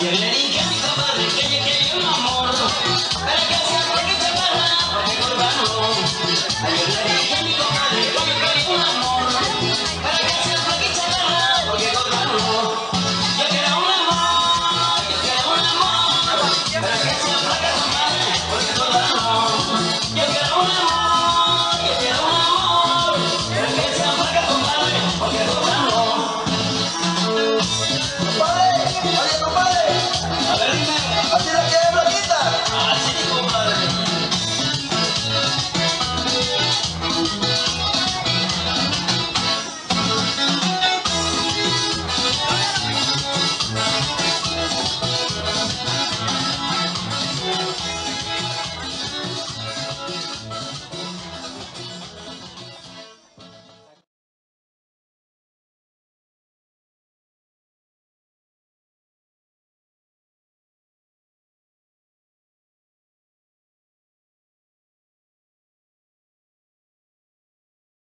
Ayer le